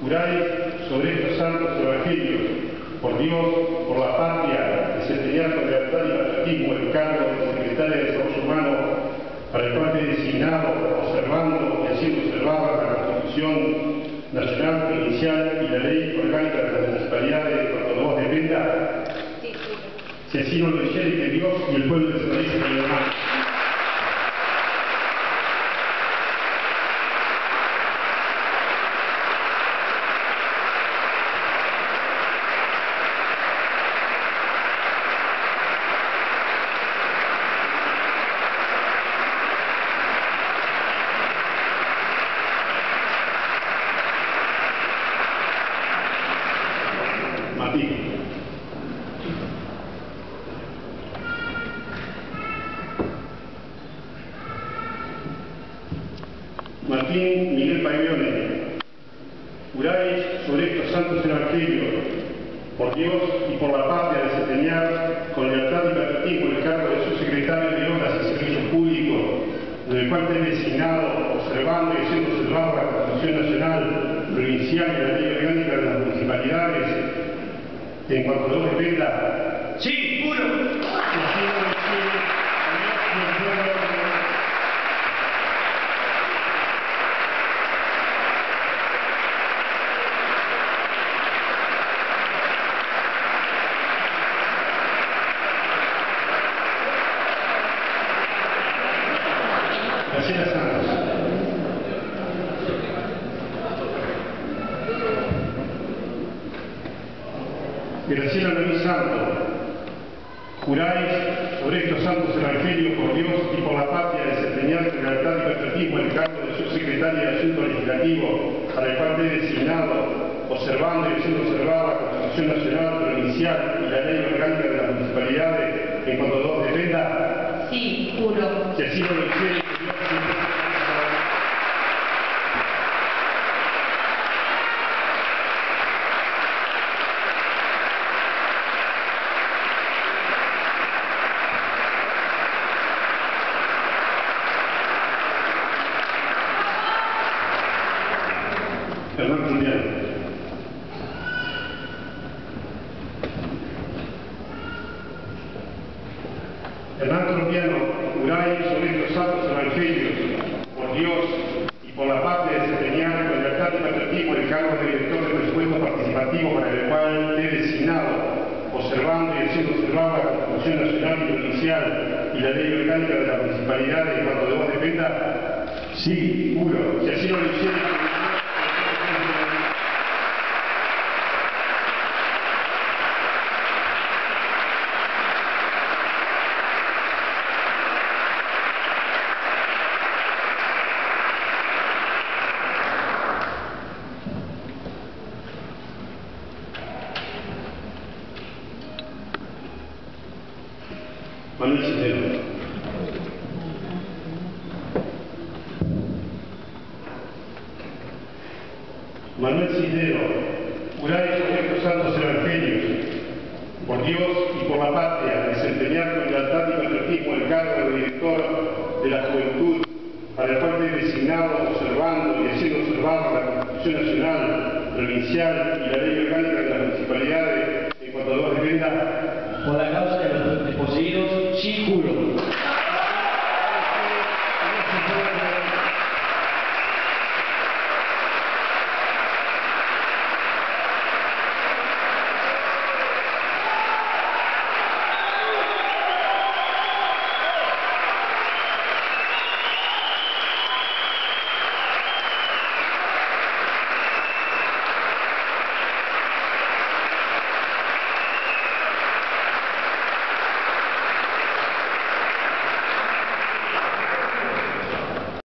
Juráis sobre estos santos evangelios, por Dios, por la patria, desempeñar con lealtad y patriotismo el cargo de secretaria de Desarrollo Humano para el cual te he designado, observando y haciendo observar la Constitución Nacional, Provincial y la Ley Orgánica de las Municipalidades cuando de vos dependa, si así no lo hiciere que Dios y el pueblo de San Luis me lo Martín. Martín Miguel Paivione, juráis sobre estos santos evangelios, por Dios y por la patria desempeñar con lealtad y patriotismo el cargo de subsecretario de Obras y Servicios Públicos, en el cual te he designado, observando y siendo observado la Constitución Nacional, Provincial y la Ley Orgánica de las Municipalidades, en cuanto de vos dependa, Sí, juro. que así lo hiciere, Dios y el pueblo de San Luis. Graciela Santos. Graciela Luis Santo, juráis sobre estos santos evangelios por Dios y por la patria desempeñar con lealtad y patriotismo el cargo de subsecretaria de Asunto Legislativo para el cual he designado, observando y haciendo observar la Constitución Nacional, Provincial y la Ley Orgánica de las Municipalidades en cuanto de vos dependa, Sí, juro. si así no lo hiciere, que Dios y el pueblo de San Luis. Hernán Julián. Hernán Colombiano, juráis sobre estos santos evangelios, por Dios y por la patria desempeñar con lealtad y patriotismo el cargo de director de presupuesto participativo para el cual he designado, observando y haciendo observar la Constitución Nacional y Provincial y la Ley Orgánica de las Municipalidades en cuanto de vos dependa, sí, juro, si así lo hiciera, Manuel Cisneros. Manuel Cisneros, juráis sobre estos santos evangelios, por Dios y por la patria, desempeñar con lealtad y patriotismo el cargo de director de la juventud, para el cual designado, observando y haciendo observar la Constitución Nacional, Provincial y la Ley Orgánica de las Municipalidades en cuanto a dos Por la causa de los desposeídos, sí, juro.